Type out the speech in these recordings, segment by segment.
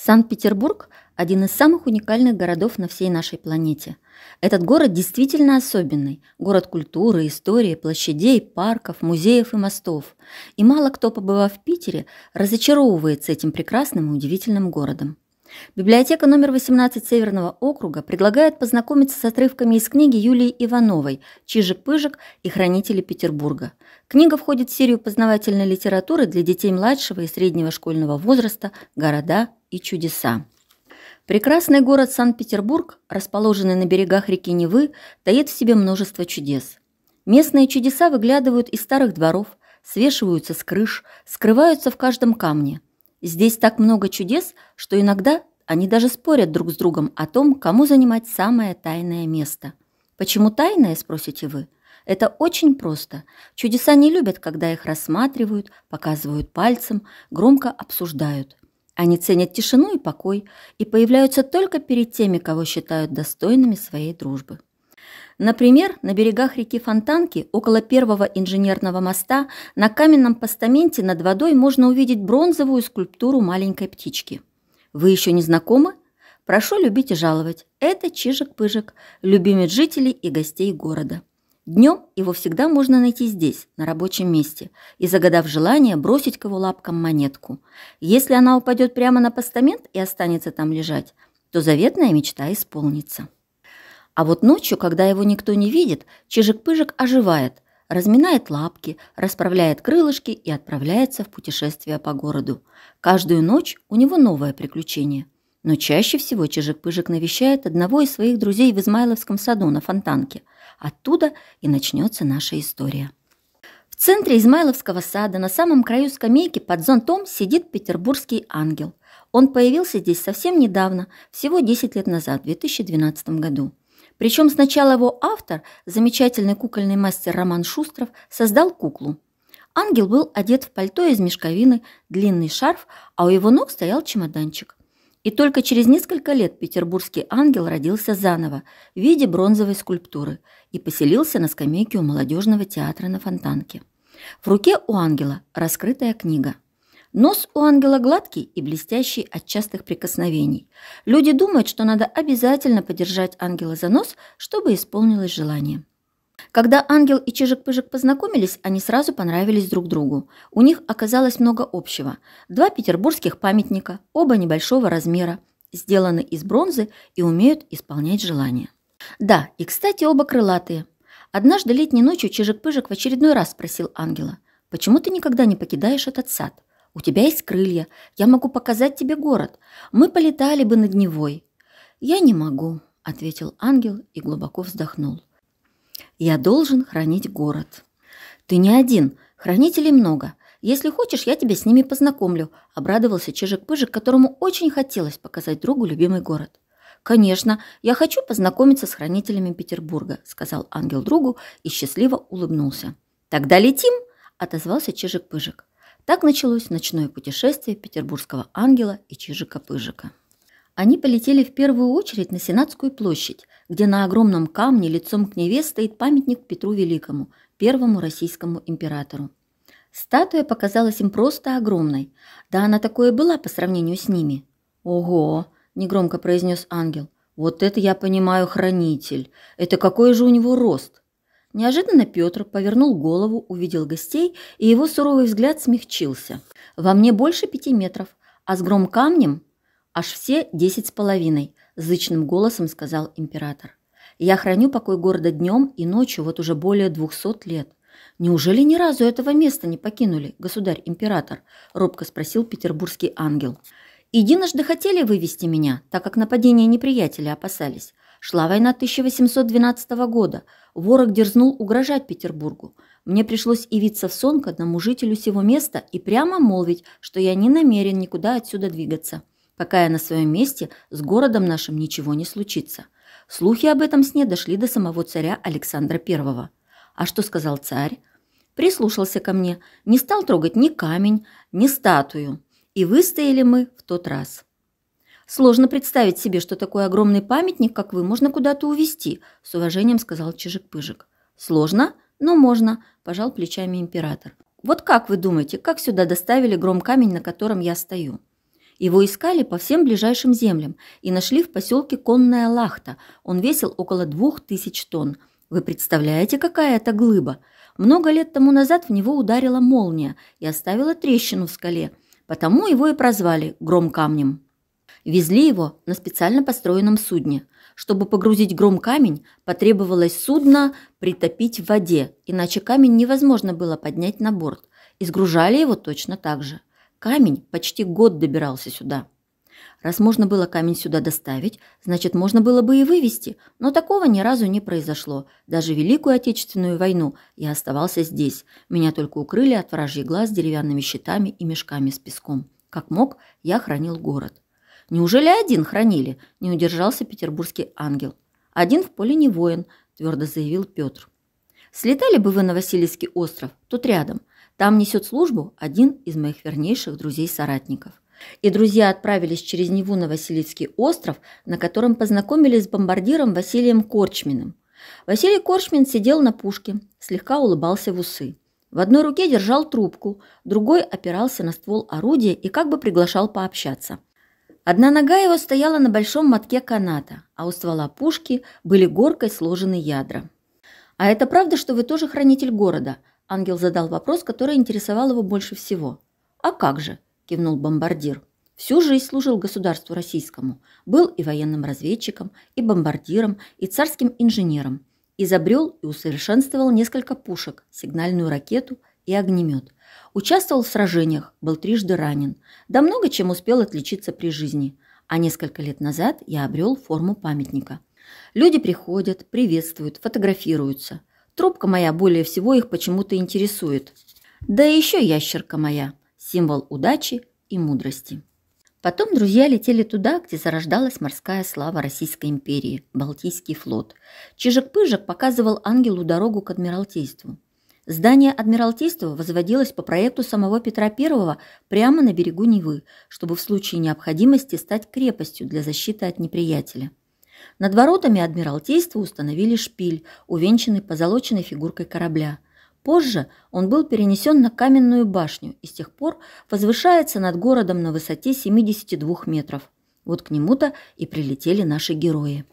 Санкт-Петербург – один из самых уникальных городов на всей нашей планете. Этот город действительно особенный. Город культуры, истории, площадей, парков, музеев и мостов. И мало кто, побывав в Питере, разочаровывается этим прекрасным и удивительным городом. Библиотека номер 18 Северного округа предлагает познакомиться с отрывками из книги Юлии Ивановой «Чижик-пыжик и хранители Петербурга». Книга входит в серию познавательной литературы для детей младшего и среднего школьного возраста «Города и чудеса». Прекрасный город Санкт-Петербург, расположенный на берегах реки Невы, таит в себе множество чудес. Местные чудеса выглядывают из старых дворов, свешиваются с крыш, скрываются в каждом камне – Здесь так много чудес, что иногда они даже спорят друг с другом о том, кому занимать самое тайное место. Почему тайное, спросите вы? Это очень просто. Чудеса не любят, когда их рассматривают, показывают пальцем, громко обсуждают. Они ценят тишину и покой и появляются только перед теми, кого считают достойными своей дружбы. Например, на берегах реки Фонтанки, около первого инженерного моста, на каменном постаменте над водой можно увидеть бронзовую скульптуру маленькой птички. Вы еще не знакомы? Прошу любить и жаловать. Это Чижик-Пыжик, любимец жителей и гостей города. Днем его всегда можно найти здесь, на рабочем месте, и, загадав желание, бросить к его лапкам монетку. Если она упадет прямо на постамент и останется там лежать, то заветная мечта исполнится. А вот ночью, когда его никто не видит, Чижик-Пыжик оживает, разминает лапки, расправляет крылышки и отправляется в путешествие по городу. Каждую ночь у него новое приключение. Но чаще всего Чижик-Пыжик навещает одного из своих друзей в Измайловском саду на Фонтанке. Оттуда и начнется наша история. В центре Измайловского сада на самом краю скамейки под зонтом сидит петербургский ангел. Он появился здесь совсем недавно, всего 10 лет назад, в 2012 году. Причем сначала его автор, замечательный кукольный мастер Роман Шустров, создал куклу. Ангел был одет в пальто из мешковины, длинный шарф, а у его ног стоял чемоданчик. И только через несколько лет петербургский ангел родился заново в виде бронзовой скульптуры и поселился на скамейке у молодежного театра на Фонтанке. В руке у ангела раскрытая книга – Нос у ангела гладкий и блестящий от частых прикосновений. Люди думают, что надо обязательно подержать ангела за нос, чтобы исполнилось желание. Когда ангел и Чижик-Пыжик познакомились, они сразу понравились друг другу. У них оказалось много общего. Два петербургских памятника, оба небольшого размера, сделаны из бронзы и умеют исполнять желания. Да, и, кстати, оба крылатые. Однажды летней ночью Чижик-Пыжик в очередной раз спросил ангела, «Почему ты никогда не покидаешь этот сад?» У тебя есть крылья. Я могу показать тебе город. Мы полетали бы над Невой». «Я не могу», — ответил ангел и глубоко вздохнул. «Я должен хранить город». «Ты не один. Хранителей много. Если хочешь, я тебя с ними познакомлю», — обрадовался Чижик-Пыжик, которому очень хотелось показать другу любимый город. «Конечно, я хочу познакомиться с хранителями Петербурга», — сказал ангел другу и счастливо улыбнулся. «Тогда летим!» — отозвался Чижик-Пыжик. Так началось ночное путешествие петербургского ангела и Чижика-Пыжика. Они полетели в первую очередь на Сенатскую площадь, где на огромном камне лицом к Неве стоит памятник Петру Великому, первому российскому императору. Статуя показалась им просто огромной. Да она такое была по сравнению с ними. «Ого!» – негромко произнес ангел. «Вот это я понимаю хранитель. Это какой же у него рост?» Неожиданно Петр повернул голову, увидел гостей, и его суровый взгляд смягчился. «Во мне больше пяти метров, а с гром камнем аж все десять с половиной», – зычным голосом сказал император. «Я храню покой города днем и ночью вот уже более двухсот лет. Неужели ни разу этого места не покинули, государь-император?» – робко спросил петербургский ангел. «Единожды хотели вывести меня, так как нападения неприятеля опасались. Шла война 1812 года. Ворог дерзнул угрожать Петербургу. Мне пришлось явиться в сон к одному жителю сего места и прямо молвить, что я не намерен никуда отсюда двигаться. Пока я на своем месте, с городом нашим ничего не случится. Слухи об этом сне дошли до самого царя Александра I. А что сказал царь? Прислушался ко мне, не стал трогать ни камень, ни статую. И выстояли мы в тот раз. Сложно представить себе, что такой огромный памятник, как вы, можно куда-то увезти, с уважением сказал Чижик-Пыжик. Сложно, но можно, пожал плечами император. Вот как вы думаете, как сюда доставили гром камень, на котором я стою? Его искали по всем ближайшим землям и нашли в поселке Конная Лахта. Он весил около двух тысяч тонн. Вы представляете, какая это глыба? Много лет тому назад в него ударила молния и оставила трещину в скале, потому его и прозвали «гром камнем». Везли его на специально построенном судне. Чтобы погрузить гром камень, потребовалось судно притопить в воде, иначе камень невозможно было поднять на борт. И сгружали его точно так же. Камень почти год добирался сюда. Раз можно было камень сюда доставить, значит, можно было бы и вывести, но такого ни разу не произошло. Даже Великую Отечественную войну я оставался здесь. Меня только укрыли от вражьих глаз деревянными щитами и мешками с песком. Как мог, я хранил город. Неужели один хранили? Не удержался петербургский ангел. Один в поле не воин, твердо заявил Петр. Слетали бы вы на Васильевский остров, тут рядом. Там несет службу один из моих вернейших друзей-соратников. И друзья отправились через Неву на Васильевский остров, на котором познакомились с бомбардиром Василием Корчминым. Василий Корчмин сидел на пушке, слегка улыбался в усы. В одной руке держал трубку, другой опирался на ствол орудия и как бы приглашал пообщаться. Одна нога его стояла на большом мотке каната, а у ствола пушки были горкой сложены ядра. «А это правда, что вы тоже хранитель города?» Ангел задал вопрос, который интересовал его больше всего. «А как же?» – кивнул бомбардир. Всю жизнь служил государству российскому. Был и военным разведчиком, и бомбардиром, и царским инженером. Изобрел и усовершенствовал несколько пушек, сигнальную ракету и огнемет. Участвовал в сражениях, был трижды ранен. Да много чем успел отличиться при жизни. А несколько лет назад я обрел форму памятника. Люди приходят, приветствуют, фотографируются. Трубка моя более всего их почему-то интересует. Да и еще ящерка моя, символ удачи и мудрости. Потом друзья летели туда, где зарождалась морская слава Российской империи – Балтийский флот. Чижик-пыжик показывал ангелу дорогу к Адмиралтейству. Здание Адмиралтейства возводилось по проекту самого Петра I прямо на берегу Невы, чтобы в случае необходимости стать крепостью для защиты от неприятеля. Над воротами Адмиралтейства установили шпиль, увенчанный позолоченной фигуркой корабля. Позже он был перенесен на каменную башню и с тех пор возвышается над городом на высоте 72 метров. Вот к нему-то и прилетели наши герои.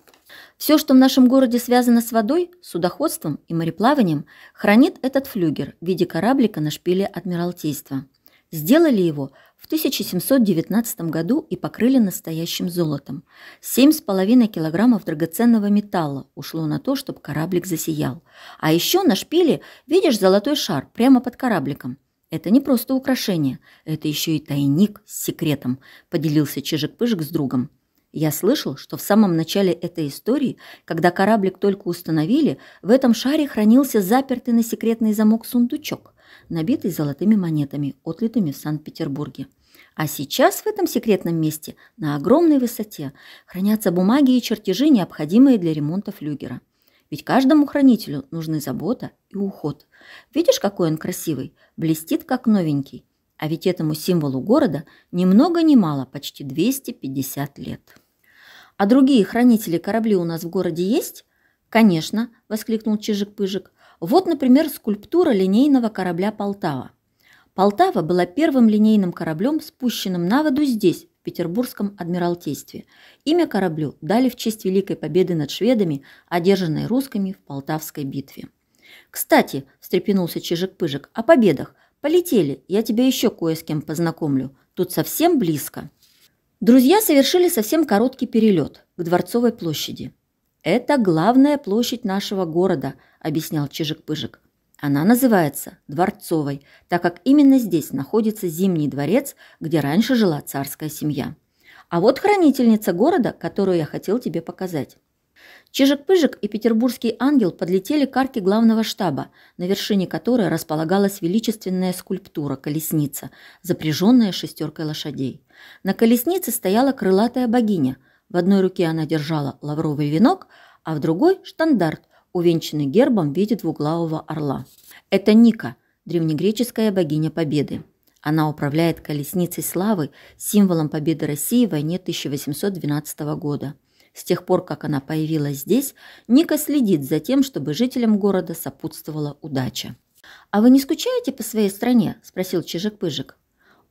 Все, что в нашем городе связано с водой, судоходством и мореплаванием, хранит этот флюгер в виде кораблика на шпиле Адмиралтейства. Сделали его в 1719 году и покрыли настоящим золотом. 7,5 килограммов драгоценного металла ушло на то, чтобы кораблик засиял. А еще на шпиле видишь золотой шар прямо под корабликом. Это не просто украшение, это еще и тайник с секретом, поделился Чижик-Пыжик с другом. Я слышал, что в самом начале этой истории, когда кораблик только установили, в этом шаре хранился запертый на секретный замок сундучок, набитый золотыми монетами, отлитыми в Санкт-Петербурге. А сейчас в этом секретном месте, на огромной высоте, хранятся бумаги и чертежи, необходимые для ремонта флюгера. Ведь каждому хранителю нужны забота и уход. Видишь, какой он красивый, блестит как новенький. А ведь этому символу города ни много ни мало, почти 250 лет. А другие хранители корабли у нас в городе есть? Конечно, воскликнул Чижик-Пыжик. Вот, например, скульптура линейного корабля Полтава. Полтава была первым линейным кораблем, спущенным на воду здесь, в Петербургском Адмиралтействе. Имя кораблю дали в честь Великой Победы над шведами, одержанной русскими в Полтавской битве. «Кстати», – встрепенулся Чижик-Пыжик, – «о победах. Полетели, я тебя еще кое с кем познакомлю. Тут совсем близко». Друзья совершили совсем короткий перелет к Дворцовой площади. «Это главная площадь нашего города», – объяснял Чижик-Пыжик. Она называется Дворцовой, так как именно здесь находится Зимний дворец, где раньше жила царская семья. А вот хранительница города, которую я хотел тебе показать. Чижик-Пыжик и петербургский ангел подлетели к арке главного штаба, на вершине которой располагалась величественная скульптура «Колесница», запряженная шестеркой лошадей. На колеснице стояла крылатая богиня. В одной руке она держала лавровый венок, а в другой – штандарт, увенчанный гербом в виде двуглавого орла. Это Ника, древнегреческая богиня победы. Она управляет колесницей славы, символом победы России в войне 1812 года. С тех пор, как она появилась здесь, Ника следит за тем, чтобы жителям города сопутствовала удача. «А вы не скучаете по своей стране?» – спросил Чижик-Пыжик.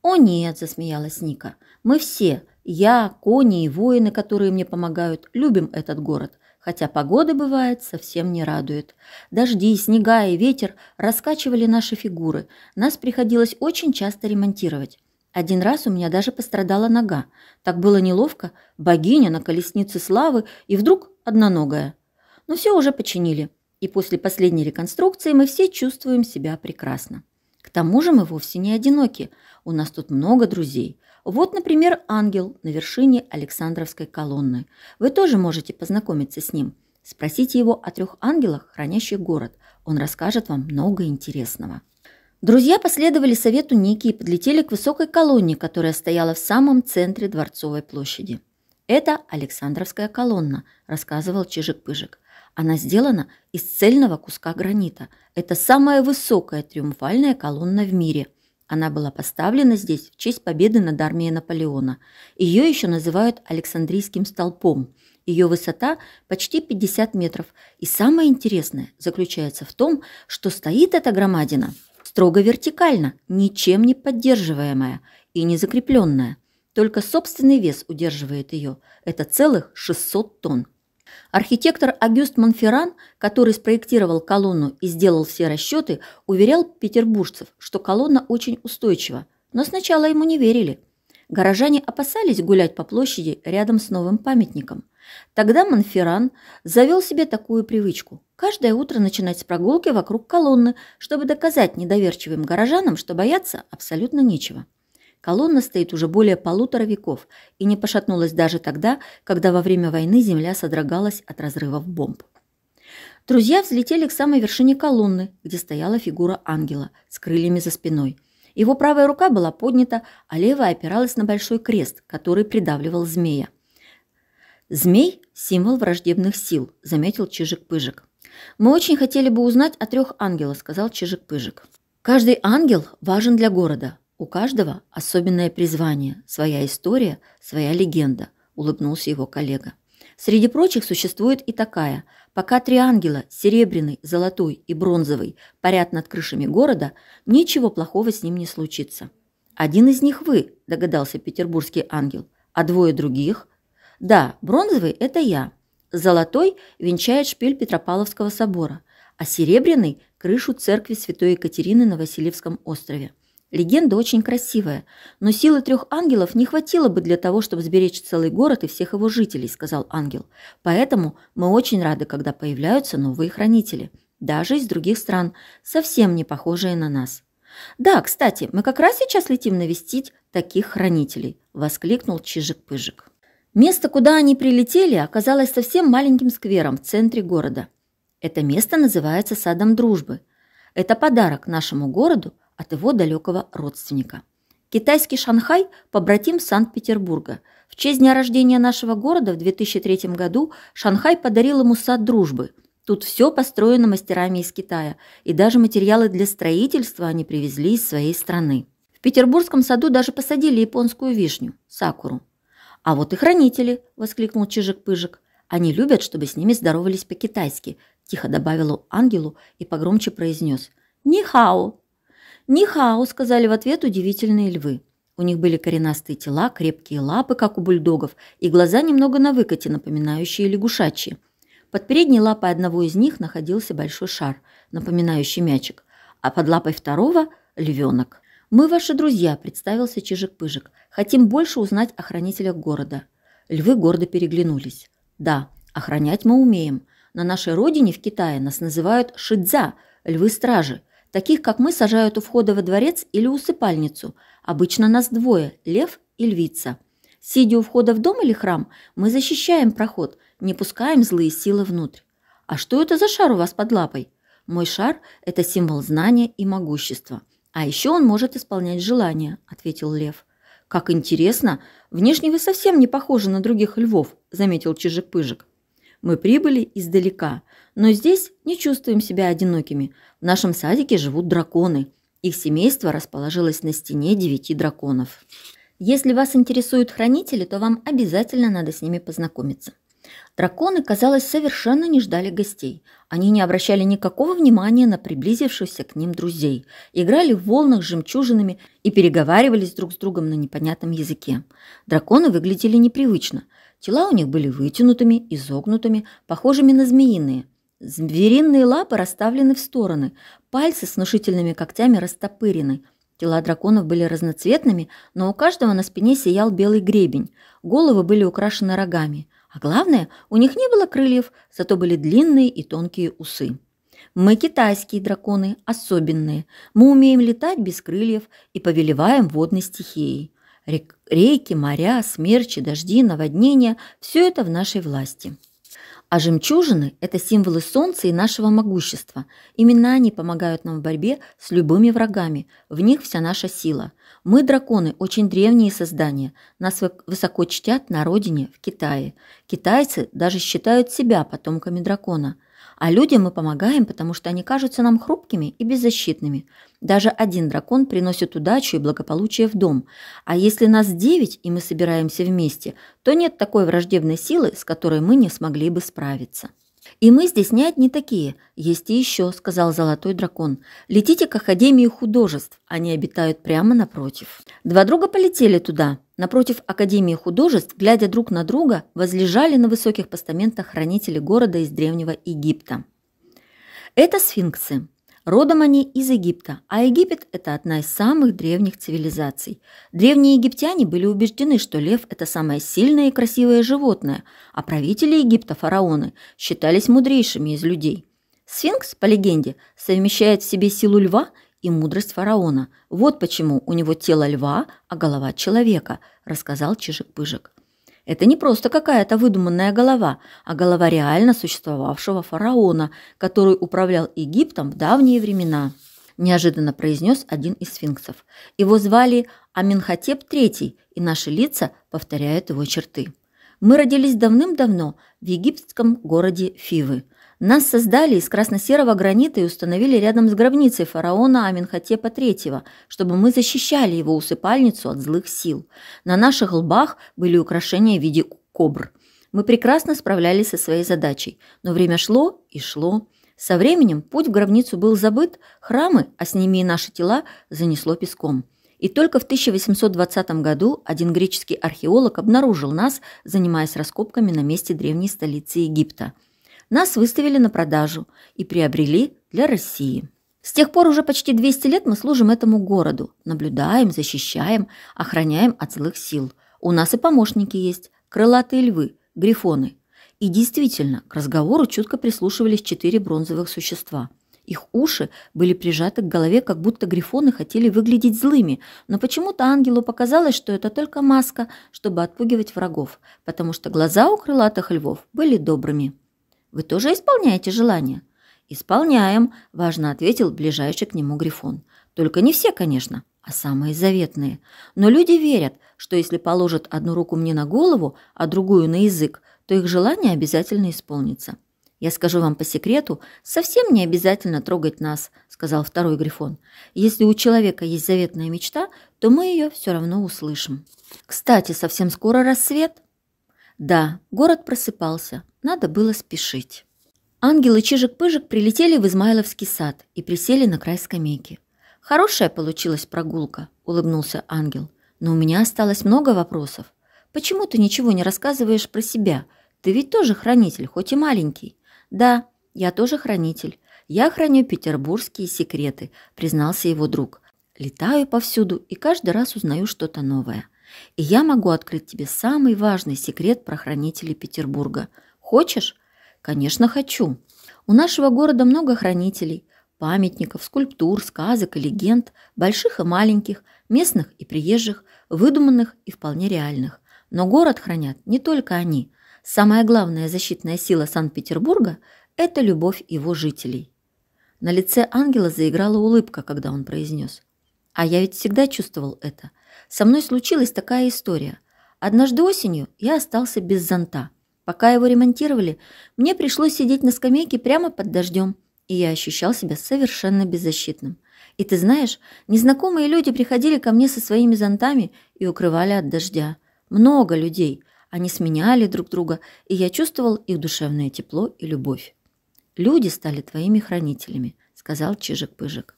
«О нет», – засмеялась Ника, – «мы все, я, кони и воины, которые мне помогают, любим этот город, хотя погода бывает совсем не радует. Дожди, снега и ветер раскачивали наши фигуры, нас приходилось очень часто ремонтировать. Один раз у меня даже пострадала нога. Так было неловко, богиня на колеснице славы и вдруг одноногая. Но все уже починили, и после последней реконструкции мы все чувствуем себя прекрасно. К тому же мы вовсе не одиноки, у нас тут много друзей. Вот, например, ангел на вершине Александровской колонны. Вы тоже можете познакомиться с ним. Спросите его о трех ангелах, хранящих город. Он расскажет вам много интересного. Друзья последовали совету Ники и подлетели к высокой колонне, которая стояла в самом центре Дворцовой площади. «Это Александровская колонна», – рассказывал Чижик-Пыжик. «Она сделана из цельного куска гранита. Это самая высокая триумфальная колонна в мире. Она была поставлена здесь в честь победы над армией Наполеона. Ее еще называют Александрийским столпом. Ее высота почти 50 метров. И самое интересное заключается в том, что стоит эта громадина строго вертикально, ничем не поддерживаемая и не закрепленная. Только собственный вес удерживает ее. Это целых 600 тонн. Архитектор Агюст Монферран, который спроектировал колонну и сделал все расчеты, уверял петербуржцев, что колонна очень устойчива, но сначала ему не верили. Горожане опасались гулять по площади рядом с новым памятником. Тогда Монферран завел себе такую привычку – каждое утро начинать с прогулки вокруг колонны, чтобы доказать недоверчивым горожанам, что бояться абсолютно нечего. Колонна стоит уже более полутора веков и не пошатнулась даже тогда, когда во время войны земля содрогалась от разрывов бомб. Друзья взлетели к самой вершине колонны, где стояла фигура ангела с крыльями за спиной. Его правая рука была поднята, а левая опиралась на большой крест, который придавливал змея. «Змей – символ враждебных сил», – заметил Чижик-Пыжик. «Мы очень хотели бы узнать о трех ангелах», – сказал Чижик-Пыжик. «Каждый ангел важен для города. У каждого особенное призвание, своя история, своя легенда», – улыбнулся его коллега. Среди прочих существует и такая. Пока три ангела, серебряный, золотой и бронзовый, парят над крышами города, ничего плохого с ним не случится. «Один из них вы», – догадался петербургский ангел, «а двое других?» «Да, бронзовый – это я. Золотой венчает шпиль Петропавловского собора, а серебряный – крышу церкви Святой Екатерины на Васильевском острове. Легенда очень красивая, но силы трех ангелов не хватило бы для того, чтобы сберечь целый город и всех его жителей, сказал ангел. Поэтому мы очень рады, когда появляются новые хранители, даже из других стран, совсем не похожие на нас. Да, кстати, мы как раз сейчас летим навестить таких хранителей, воскликнул Чижик-Пыжик. Место, куда они прилетели, оказалось совсем маленьким сквером в центре города. Это место называется Садом Дружбы. Это подарок нашему городу от его далекого родственника. Китайский Шанхай – побратим Санкт-Петербурга. В честь дня рождения нашего города в 2003 году Шанхай подарил ему сад дружбы. Тут все построено мастерами из Китая, и даже материалы для строительства они привезли из своей страны. В Петербургском саду даже посадили японскую вишню – сакуру. «А вот и хранители!» – воскликнул Чижик-Пыжик. «Они любят, чтобы с ними здоровались по-китайски», – тихо добавил ангелу и погромче произнес. «Нихао!» «Нихао!» – сказали в ответ удивительные львы. У них были коренастые тела, крепкие лапы, как у бульдогов, и глаза немного на выкате, напоминающие лягушачьи. Под передней лапой одного из них находился большой шар, напоминающий мячик, а под лапой второго – львенок. «Мы ваши друзья», – представился Чижик-Пыжик. «Хотим больше узнать о хранителях города». Львы гордо переглянулись. «Да, охранять мы умеем. На нашей родине, в Китае, нас называют шидза – львы-стражи. Таких, как мы, сажают у входа во дворец или усыпальницу. Обычно нас двое – лев и львица. Сидя у входа в дом или храм, мы защищаем проход, не пускаем злые силы внутрь. А что это за шар у вас под лапой? Мой шар – это символ знания и могущества. «А еще он может исполнять желания», – ответил лев. «Как интересно! Внешне вы совсем не похожи на других львов», – заметил Чижик-Пыжик. «Мы прибыли издалека, но здесь не чувствуем себя одинокими. В нашем садике живут драконы. Их семейство расположилось на стене девяти драконов. Если вас интересуют хранители, то вам обязательно надо с ними познакомиться. Драконы, казалось, совершенно не ждали гостей. Они не обращали никакого внимания на приблизившихся к ним друзей, играли в волнах с жемчужинами и переговаривались друг с другом на непонятном языке. Драконы выглядели непривычно. Тела у них были вытянутыми, изогнутыми, похожими на змеиные. Звериные лапы расставлены в стороны, пальцы с внушительными когтями растопырены. Тела драконов были разноцветными, но у каждого на спине сиял белый гребень, головы были украшены рогами – а главное, у них не было крыльев, зато были длинные и тонкие усы. Мы китайские драконы, особенные. Мы умеем летать без крыльев и повелеваем водной стихией. Реки, моря, смерчи, дожди, наводнения – все это в нашей власти. А жемчужины – это символы солнца и нашего могущества. Именно они помогают нам в борьбе с любыми врагами. В них вся наша сила. Мы, драконы, очень древние создания. Нас высоко чтят на родине, в Китае. Китайцы даже считают себя потомками дракона. А людям мы помогаем, потому что они кажутся нам хрупкими и беззащитными. Даже один дракон приносит удачу и благополучие в дом. А если нас девять, и мы собираемся вместе, то нет такой враждебной силы, с которой мы не смогли бы справиться. «И мы здесь не одни такие. Есть и еще», — сказал Золотой Дракон. «Летите к Академии художеств. Они обитают прямо напротив». Два друга полетели туда. Напротив Академии художеств, глядя друг на друга, возлежали на высоких постаментах хранители города из Древнего Египта. Это сфинксы. Родом они из Египта, а Египет – это одна из самых древних цивилизаций. Древние египтяне были убеждены, что лев – это самое сильное и красивое животное, а правители Египта, фараоны, считались мудрейшими из людей. Сфинкс, по легенде, совмещает в себе силу льва и мудрость фараона. Вот почему у него тело льва, а голова человека, рассказал Чижик-Пыжик. Это не просто какая-то выдуманная голова, а голова реально существовавшего фараона, который управлял Египтом в давние времена. Неожиданно произнес один из сфинксов. Его звали Аминхотеп III, и наши лица повторяют его черты. Мы родились давным-давно в египетском городе Фивы – нас создали из красно-серого гранита и установили рядом с гробницей фараона Аминхотепа III, чтобы мы защищали его усыпальницу от злых сил. На наших лбах были украшения в виде кобр. Мы прекрасно справлялись со своей задачей, но время шло и шло. Со временем путь в гробницу был забыт, храмы, а с ними и наши тела, занесло песком. И только в 1820 году один греческий археолог обнаружил нас, занимаясь раскопками на месте древней столицы Египта – нас выставили на продажу и приобрели для России. С тех пор уже почти 200 лет мы служим этому городу, наблюдаем, защищаем, охраняем от злых сил. У нас и помощники есть, крылатые львы, грифоны. И действительно, к разговору чутко прислушивались четыре бронзовых существа. Их уши были прижаты к голове, как будто грифоны хотели выглядеть злыми, но почему-то ангелу показалось, что это только маска, чтобы отпугивать врагов, потому что глаза у крылатых львов были добрыми. Вы тоже исполняете желания?» «Исполняем», – важно ответил ближайший к нему Грифон. «Только не все, конечно, а самые заветные. Но люди верят, что если положат одну руку мне на голову, а другую на язык, то их желание обязательно исполнится». «Я скажу вам по секрету, совсем не обязательно трогать нас», – сказал второй Грифон. «Если у человека есть заветная мечта, то мы ее все равно услышим». «Кстати, совсем скоро рассвет». Да, город просыпался, надо было спешить. Ангел и Чижик-Пыжик прилетели в Измайловский сад и присели на край скамейки. «Хорошая получилась прогулка», – улыбнулся ангел. «Но у меня осталось много вопросов. Почему ты ничего не рассказываешь про себя? Ты ведь тоже хранитель, хоть и маленький». «Да, я тоже хранитель. Я храню петербургские секреты», – признался его друг. «Летаю повсюду и каждый раз узнаю что-то новое. И я могу открыть тебе самый важный секрет про хранителей Петербурга – Хочешь? Конечно, хочу. У нашего города много хранителей, памятников, скульптур, сказок и легенд, больших и маленьких, местных и приезжих, выдуманных и вполне реальных. Но город хранят не только они. Самая главная защитная сила Санкт-Петербурга – это любовь его жителей. На лице ангела заиграла улыбка, когда он произнес. А я ведь всегда чувствовал это. Со мной случилась такая история. Однажды осенью я остался без зонта. Пока его ремонтировали, мне пришлось сидеть на скамейке прямо под дождем, и я ощущал себя совершенно беззащитным. И ты знаешь, незнакомые люди приходили ко мне со своими зонтами и укрывали от дождя. Много людей. Они сменяли друг друга, и я чувствовал их душевное тепло и любовь. «Люди стали твоими хранителями», — сказал Чижик-Пыжик.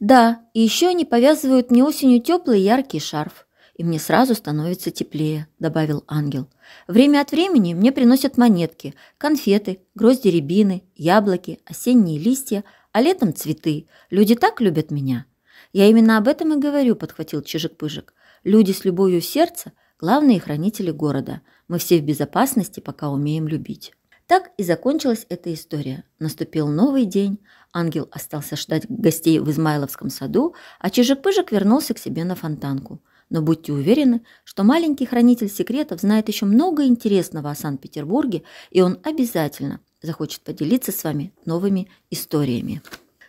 «Да, и еще они повязывают мне осенью теплый яркий шарф, и мне сразу становится теплее», — добавил ангел. «Время от времени мне приносят монетки, конфеты, грозди рябины, яблоки, осенние листья, а летом цветы. Люди так любят меня». «Я именно об этом и говорю», — подхватил Чижик-Пыжик. «Люди с любовью в сердце — главные хранители города. Мы все в безопасности, пока умеем любить». Так и закончилась эта история. Наступил новый день, ангел остался ждать гостей в Измайловском саду, а Чижик-Пыжик вернулся к себе на фонтанку. Но будьте уверены, что маленький хранитель секретов знает еще много интересного о Санкт-Петербурге, и он обязательно захочет поделиться с вами новыми историями.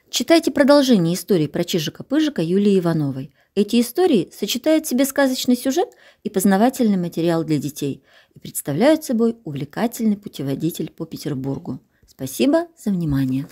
Читайте продолжение истории про Чижика-Пыжика Юлии Ивановой. Эти истории сочетают в себе сказочный сюжет и познавательный материал для детей и представляют собой увлекательный путеводитель по Петербургу. Спасибо за внимание.